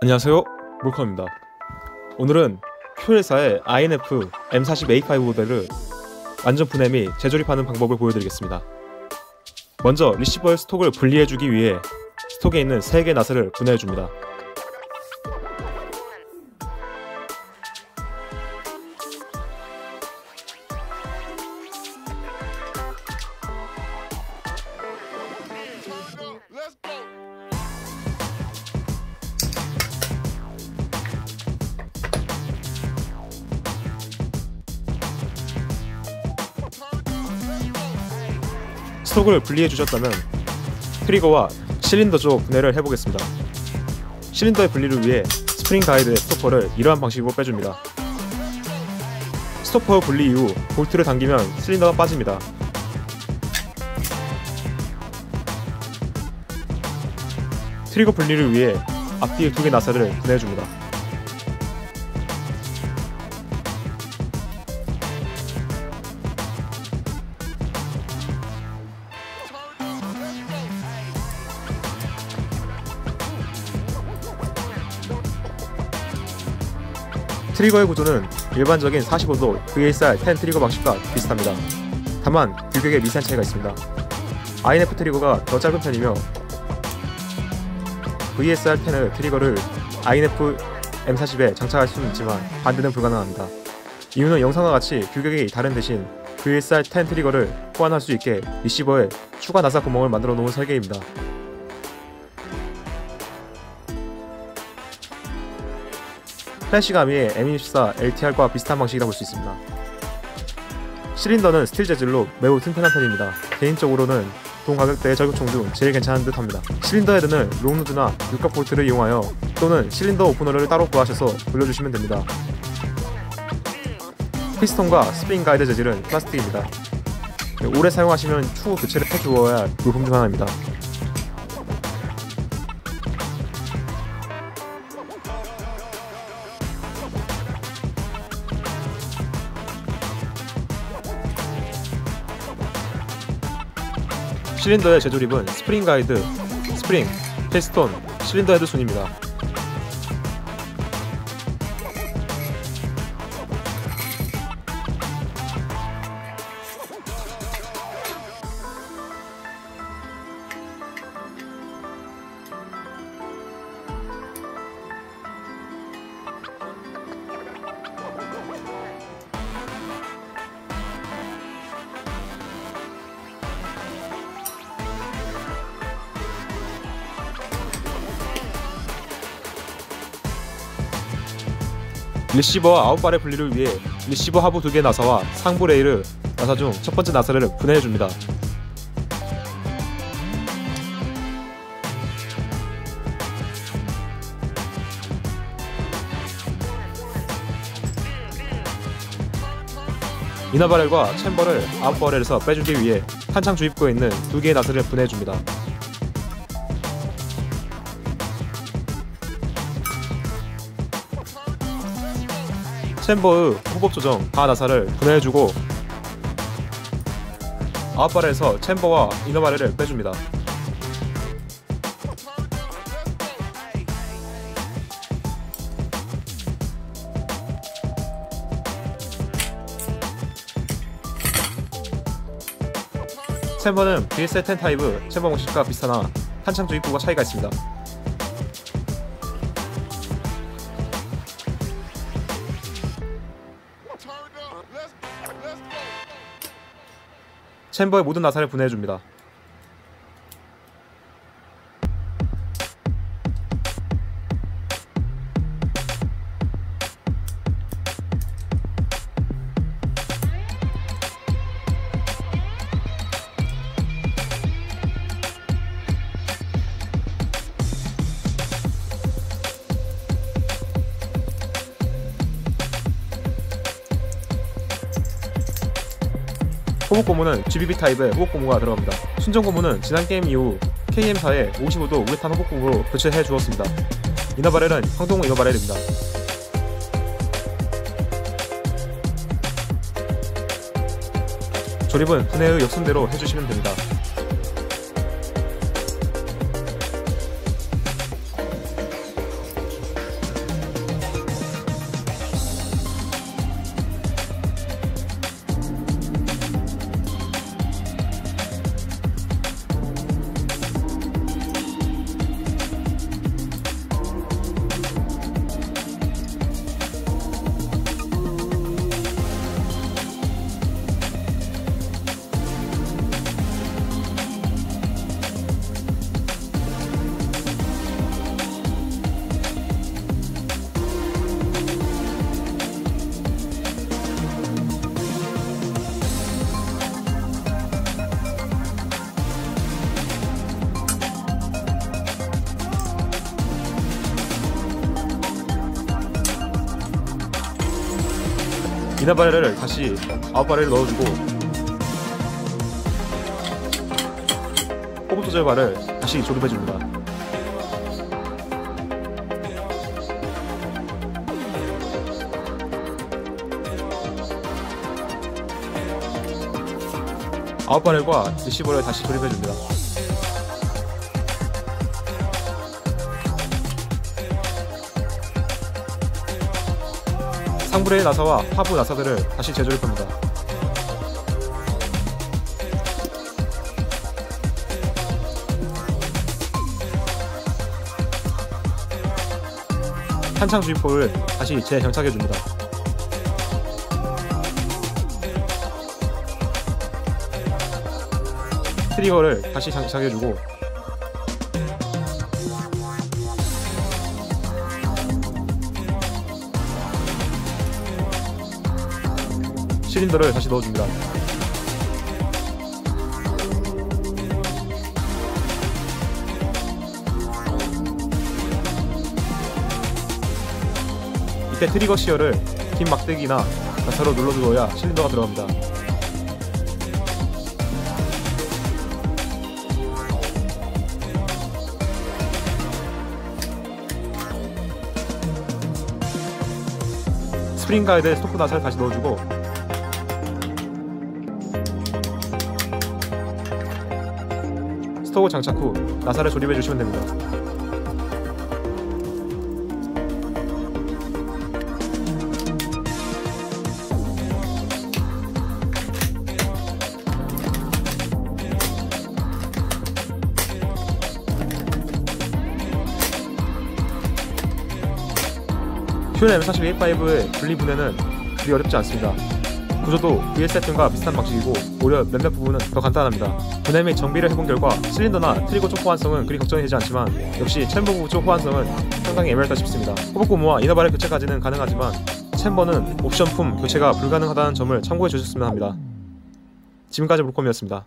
안녕하세요. 몰컴입니다. 오늘은 큐회사의 INF M40A5 모델을 완전 분해 및 재조립하는 방법을 보여드리겠습니다. 먼저 리시버의 스톡을 분리해주기 위해 스톡에 있는 3개 나사를 분해해줍니다 스톡을 분리해 주셨다면 트리거와 실린더 쪽 분해를 해보겠습니다. 실린더의 분리를 위해 스프링 가이드의 스토퍼를 이러한 방식으로 빼줍니다. 스토퍼 분리 이후 볼트를 당기면 실린더가 빠집니다. 트리거 분리를 위해 앞뒤 두개 나사를 분해줍니다. 트리거의 구조는 일반적인 45도 VSR 10 트리거 방식과 비슷합니다. 다만 규격에 미세한 차이가 있습니다. INF 트리거가 더 짧은 편이며 VSR 10의 트리거를 INF M40에 장착할 수는 있지만 반대는 불가능합니다. 이유는 영상과 같이 규격이 다른 대신 VSR 10 트리거를 호환할 수 있게 리시버에 추가 나사 구멍을 만들어 놓은 설계입니다. 플래시감이 M24 LTR과 비슷한 방식이라 볼 수 있습니다. 실린더는 스틸 재질로 매우 튼튼한 편입니다. 개인적으로는 동 가격대의 저격총 중 제일 괜찮은 듯 합니다. 실린더 헤드는 long nose나 육각 볼트를 이용하여 또는 실린더 오프너를 따로 구하셔서 돌려주시면 됩니다. 피스톤과 스프링 가이드 재질은 플라스틱입니다. 오래 사용하시면 추후 교체를 해주어야 할 물품 중 하나입니다. 실린더의 재조립은 스프링 가이드, 스프링, 피스톤, 실린더 헤드 순입니다. 리시버와 out barrel의 분리를 위해 리시버 하부 두 개 나사와 상부 레일을 나사 중 첫 번째 나사를 분해해 줍니다. 이너바렐과 챔버를 아웃바렐에서 빼주기 위해 탄창 주입구에 있는 두 개의 나사를 분해해 줍니다. 챔버의 호법 조정 바 나사를 분해해주고 아웃발에서 챔버와 이너바레를 빼줍니다. 챔버는 BSL10 타입의 챔버 방식과 비슷하나 탄창 주입구가 차이가 있습니다. 챔버의 모든 나사를 분해해줍니다. 호복 고무는 GBB 타입의 호복 고무가 들어갑니다. 순정 고무는 지난 게임 이후 KM4에 55도 우레탄 호복 고무로 교체해 주었습니다. 이너바렐은 황동 이너바렐입니다. 조립은 분해의 역순대로 해주시면 됩니다. 이나바레를 다시 아웃바레를 넣어주고 호브 조절 바를 다시 조립해줍니다. 아웃바렐과 리시버를 다시 조립해줍니다. 상부레의 나사와 하부 나사들을 다시 재조립합니다. 한창 주입포를 다시 재정착해 줍니다. 트리거를 다시 장착해 주고 실린더를 다시 넣어줍니다. 이때 트리거 시어를 긴 막대기나 나사로 눌러주어야 실린더가 들어갑니다. 스프링 가이드에 스토크 나사를 다시 넣어주고 스토브 장착 후 나사를 조립해 주시면 됩니다. 큐엔 M41A5의 분리 분해는 그리 어렵지 않습니다. 구조도 VS7과 비슷한 방식이고 오히려 몇몇 부분은 더 간단합니다. 분해 및 정비를 해본 결과 실린더나 트리거 쪽 호환성은 그리 걱정이 되지 않지만 역시 챔버 부부 쪽 호환성은 상당히 애매하다 싶습니다. 호복 고무와 이너바렐 교체까지는 가능하지만 챔버는 옵션품 교체가 불가능하다는 점을 참고해 주셨으면 합니다. 지금까지 물콤이었습니다.